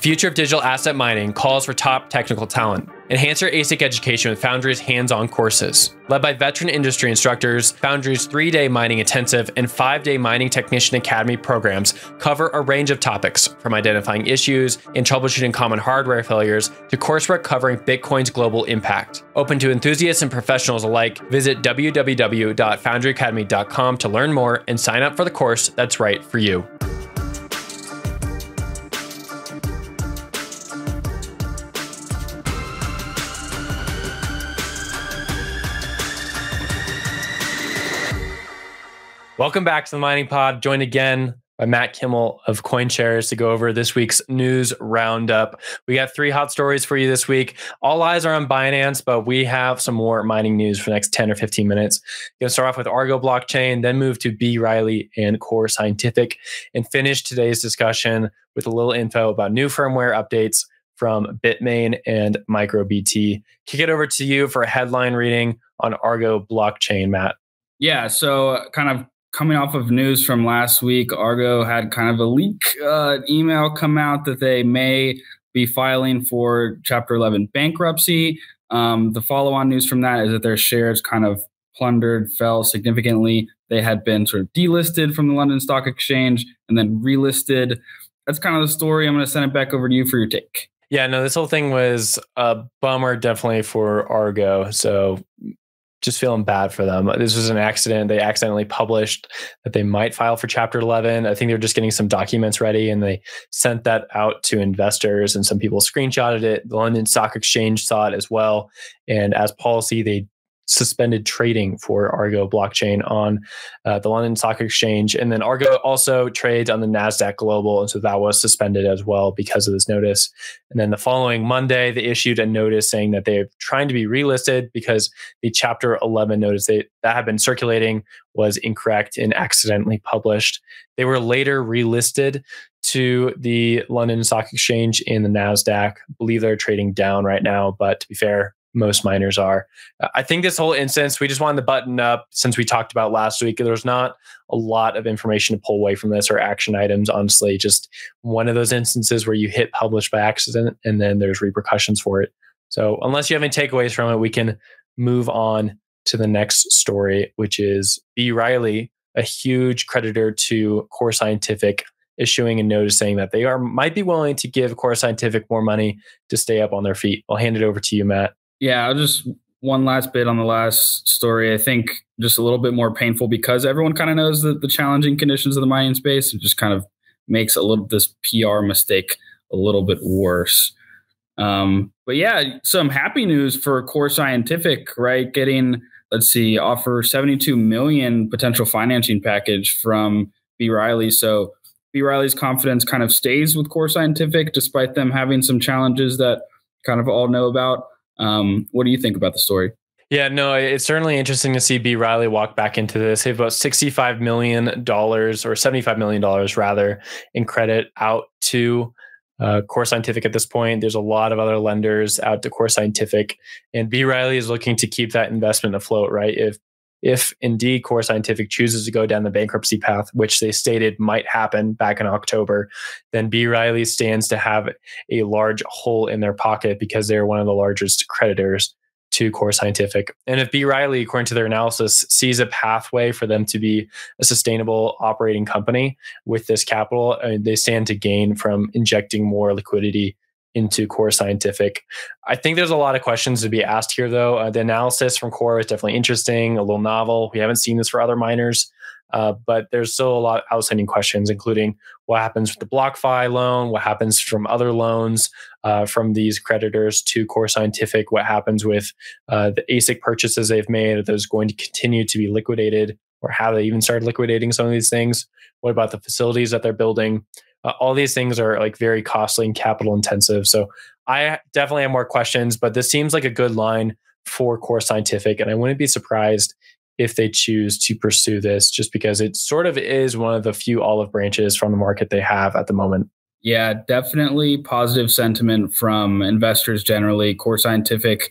future of digital asset mining calls for top technical talent. Enhance your ASIC education with Foundry's hands on courses. Led by veteran industry instructors, Foundry's three day mining intensive and five day mining technician academy programs cover a range of topics from identifying issues and troubleshooting common hardware failures to coursework covering Bitcoin's global impact. Open to enthusiasts and professionals alike, visit www.foundryacademy.com to learn more and sign up for the course that's right for you. Welcome back to the Mining Pod. Joined again by Matt Kimmell of CoinShares to go over this week's news roundup. We got three hot stories for you this week. All eyes are on Binance, but we have some more mining news for the next 10 or 15 minutes. Going to start off with Argo blockchain, then move to B. Riley and Core Scientific, and finish today's discussion with a little info about new firmware updates from Bitmain and MicroBT. Kick it over to you for a headline reading on Argo blockchain, Matt. Yeah, so kind of coming off of news from last week, Argo had kind of a leak uh, email come out that they may be filing for Chapter 11 bankruptcy. Um, the follow on news from that is that their shares kind of plundered, fell significantly. They had been sort of delisted from the London Stock Exchange and then relisted. That's kind of the story. I'm going to send it back over to you for your take. Yeah, no, this whole thing was a bummer, definitely for Argo. So just feeling bad for them. This was an accident. They accidentally published that they might file for Chapter 11. I think they're just getting some documents ready and they sent that out to investors, and some people screenshotted it. The London Stock Exchange saw it as well. And as policy, they suspended trading for Argo blockchain on uh, the London Stock Exchange. And then Argo also trades on the NASDAQ Global. And so that was suspended as well because of this notice. And then the following Monday, they issued a notice saying that they're trying to be relisted because the Chapter 11 notice they, that had been circulating was incorrect and accidentally published. They were later relisted to the London Stock Exchange in the NASDAQ. I believe they're trading down right now, but to be fair, most miners are. Uh, I think this whole instance, we just wanted to button up since we talked about last week. There's not a lot of information to pull away from this or action items, honestly. Just one of those instances where you hit publish by accident and then there's repercussions for it. So, unless you have any takeaways from it, we can move on to the next story, which is B. Riley, a huge creditor to Core Scientific, issuing a notice saying that they are might be willing to give Core Scientific more money to stay up on their feet. I'll hand it over to you, Matt. Yeah, I'll just one last bit on the last story. I think just a little bit more painful because everyone kind of knows the, the challenging conditions of the mining space. It just kind of makes a little this PR mistake a little bit worse. Um, but yeah, some happy news for Core Scientific, right? Getting let's see, offer 72 million potential financing package from B Riley. So B Riley's confidence kind of stays with Core Scientific despite them having some challenges that kind of all know about. Um, what do you think about the story? Yeah, no, it's certainly interesting to see B. Riley walk back into this. They have about $65 million or $75 million rather in credit out to uh, Core Scientific at this point. There's a lot of other lenders out to Core Scientific, and B. Riley is looking to keep that investment afloat, right? If if indeed Core Scientific chooses to go down the bankruptcy path, which they stated might happen back in October, then B. Riley stands to have a large hole in their pocket because they're one of the largest creditors to Core Scientific. And if B. Riley, according to their analysis, sees a pathway for them to be a sustainable operating company with this capital, mean, they stand to gain from injecting more liquidity into Core Scientific. I think there's a lot of questions to be asked here, though. Uh, the analysis from Core is definitely interesting, a little novel. We haven't seen this for other miners, uh, but there's still a lot of outstanding questions, including what happens with the BlockFi loan, what happens from other loans uh, from these creditors to Core Scientific, what happens with uh, the ASIC purchases they've made, are those going to continue to be liquidated, or have they even started liquidating some of these things? What about the facilities that they're building? Uh, all these things are like very costly and capital intensive. So I definitely have more questions, but this seems like a good line for Core Scientific. And I wouldn't be surprised if they choose to pursue this just because it sort of is one of the few olive branches from the market they have at the moment. Yeah, definitely positive sentiment from investors generally. Core Scientific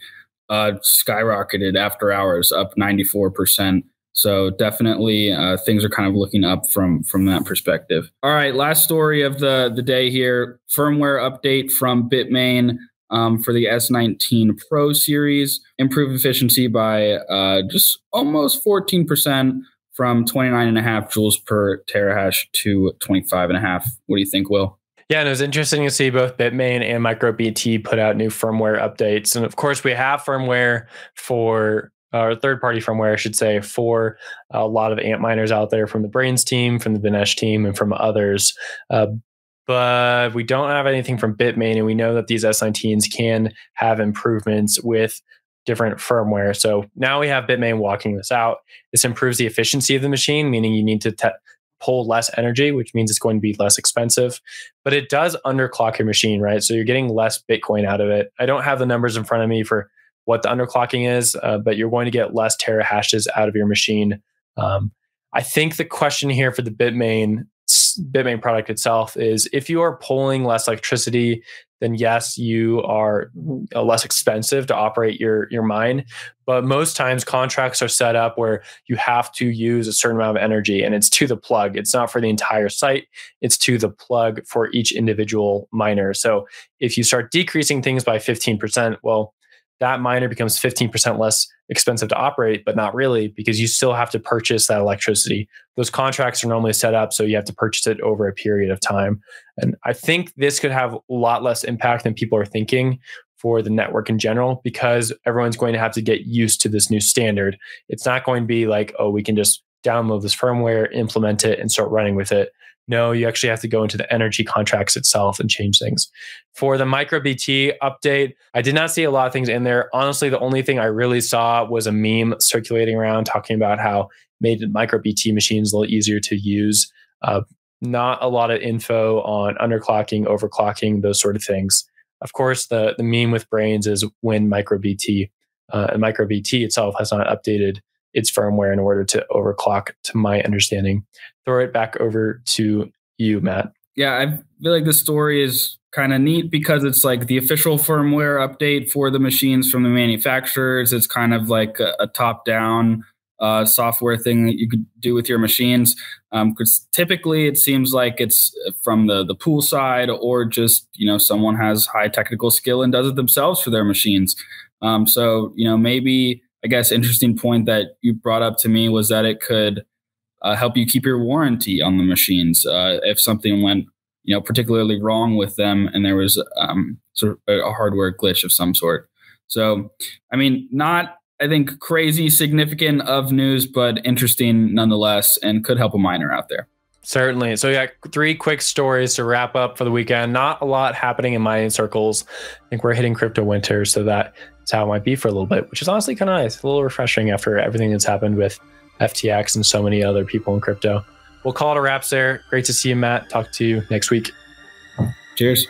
uh, skyrocketed after hours, up 94%. So definitely uh, things are kind of looking up from from that perspective. All right, last story of the the day here: firmware update from Bitmain. Um, for the S19 Pro series, improved efficiency by uh, just almost 14% from 29.5 joules per terahash to 25.5. What do you think, Will? Yeah, and it was interesting to see both Bitmain and MicroBT put out new firmware updates. And of course, we have firmware for or third party firmware, I should say, for a lot of ant miners out there from the Braiins team, from the Vnish team, and from others. Uh, but we don't have anything from Bitmain, and we know that these S19s can have improvements with different firmware. So now we have Bitmain walking this out. This improves the efficiency of the machine, meaning you need to te- pull less energy, which means it's going to be less expensive. But it does underclock your machine, right? So you're getting less Bitcoin out of it. I don't have the numbers in front of me for what the underclocking is, uh, but you're going to get less terahashes out of your machine. Um, I think the question here for the Bitmain Bitmain product itself is if you are pulling less electricity, then yes, you are uh, less expensive to operate your your mine. But most times contracts are set up where you have to use a certain amount of energy and it's to the plug. It's not for the entire site, it's to the plug for each individual miner. So if you start decreasing things by 15%, well, that miner becomes 15% less expensive to operate, but not really because you still have to purchase that electricity. Those contracts are normally set up so you have to purchase it over a period of time. And I think this could have a lot less impact than people are thinking for the network in general because everyone's going to have to get used to this new standard. It's not going to be like, oh, we can just download this firmware, implement it, and start running with it. No, you actually have to go into the energy contracts itself and change things. For the MicroBT update, I did not see a lot of things in there. Honestly, the only thing I really saw was a meme circulating around talking about how made MicroBT machines a little easier to use. Uh, not a lot of info on underclocking, overclocking, those sort of things. Of course, the, the meme with brains is when MicroBT uh, and MicroBT itself has not updated its firmware in order to overclock, to my understanding. Throw it back over to you, Matt. Yeah, I feel like the story is kind of neat because it's like the official firmware update for the machines from the manufacturers. It's kind of like a, a top down uh, software thing that you could do with your machines. Because um, typically it seems like it's from the the pool side, or just you know someone has high technical skill and does it themselves for their machines. Um, so you know maybe I guess interesting point that you brought up to me was that it could uh, help you keep your warranty on the machines uh, if something went you know particularly wrong with them and there was um, sort of a hardware glitch of some sort. So I mean, not I think crazy significant of news, but interesting nonetheless, and could help a miner out there. Certainly. So, yeah, three quick stories to wrap up for the weekend. Not a lot happening in mining circles. I think we're hitting crypto winter, so that's how it might be for a little bit, which is honestly kind of nice, a little refreshing after everything that's happened with FTX and so many other people in crypto. We'll call it a wrap there. Great to see you, Matt. Talk to you next week. Cheers.